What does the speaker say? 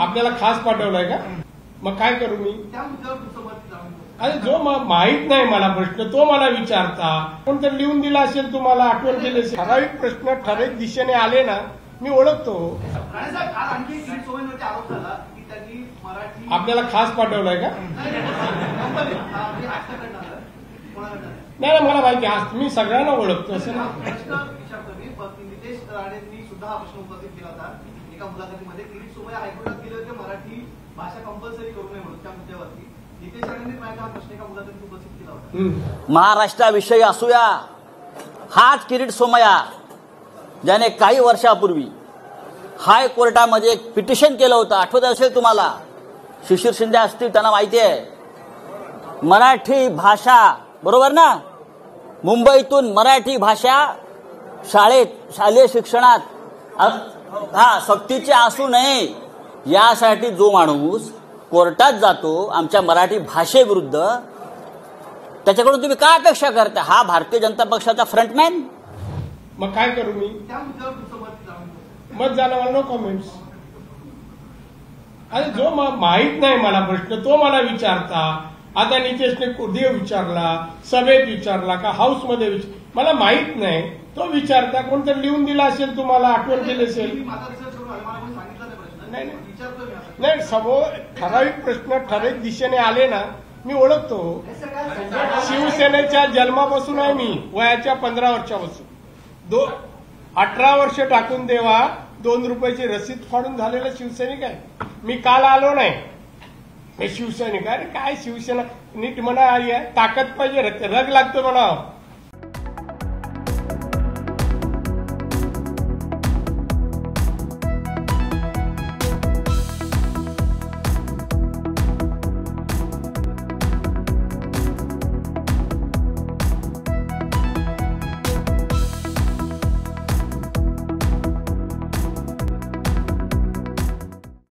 आपल्याला खास पाठवलाय का? मग काय करू मी. अरे जो माहीत नाही मला प्रश्न तो मला विचारता. कोणतरी लिहून दिला असेल तुम्हाला आठवण केली असेल. ठराविक प्रश्न ठराविक दिशेने आले ना मी ओळखतो. आपल्याला खास पाठवलाय का? नाही, मला माहिती मी सगळ्यांना ओळखतो असं हा सुद्धा हा प्रश्न उपस्थित केला होता. एका मुलाखतीमध्ये किरीट सोमय्या हायकोर्टात गेले होते. मराठी भाषा कंपल्सरी करू नये म्हणून त्या मुद्द्यावरती नितेश राणेंनी माझ्या हा प्रश्न एका मुलाखतीत उपस्थित केला होता. महाराष्ट्राविषयी असूया. हाच किरीट सोमया ज्याने काही वर्षापूर्वी हायकोर्टामध्ये एक पिटिशन केलं होतं. आठवत असेल तुम्हाला? शिशिर शिंदे असतील त्यांना माहिती आहे. मराठी भाषा बरोबर ना? मुंबईतून मराठी भाषा शाळेत शालेय शिक्षणात हा सक्तीची असू नये यासाठी जो माणूस कोर्टात जातो आमच्या मराठी भाषेविरुद्ध त्याच्याकडून तुम्ही काय अपेक्षा करता? हा भारतीय जनता पक्षाचा फ्रंटमॅन? मग काय करू मी? मत झालं मला नो कमेंट्स अरे जो माहीत नाही मला प्रश्न तो मला विचारता. आता नितेशने कुठे विचारला सभेत विचारला का हाऊसमध्ये विचार मला माहीत नाही. तो विचारता कोणतरी लिहून दिला असेल तुम्हाला आठवण केली असेल. नाही समोर ठराविक प्रश्न ठराविक दिशेने आले ना मी ओळखतो. शिवसेनेच्या जन्मापासून आहे मी वयाच्या पंधरा वर्षापासून. दो अठरा वर्ष टाकून देवा दोन रुपयाची रसीद फाडून झालेला शिवसैनिक आहे. मी काल आलो नाही. हे शिवसैनिक अरे काय शिवसेना? नीट म्हणा आई आहे ताकद पाहिजे रग लागतो म्हणा.